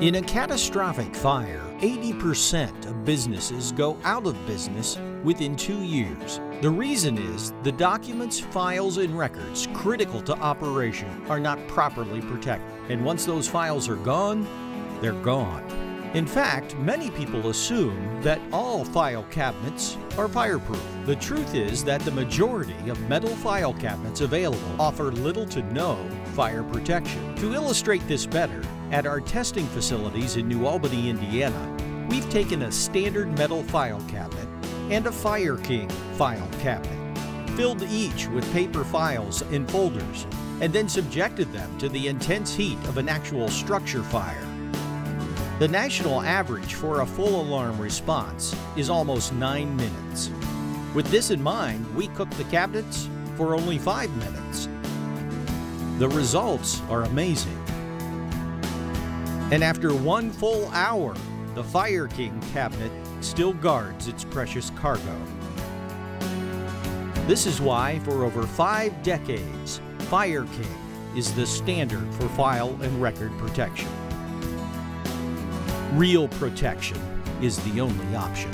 In a catastrophic fire, 80% of businesses go out of business within two years. The reason is the documents, files, and records critical to operation are not properly protected. And once those files are gone, they're gone. In fact, many people assume that all file cabinets are fireproof. The truth is that the majority of metal file cabinets available offer little to no fire protection. To illustrate this better, at our testing facilities in New Albany, Indiana, we've taken a standard metal file cabinet and a FireKing file cabinet, filled each with paper files and folders, and then subjected them to the intense heat of an actual structure fire. The national average for a full alarm response is almost 9 minutes. With this in mind, we cook the cabinets for only 5 minutes. The results are amazing. And after one full hour, the FireKing cabinet still guards its precious cargo. This is why, for over five decades, FireKing is the standard for file and record protection. Real protection is the only option.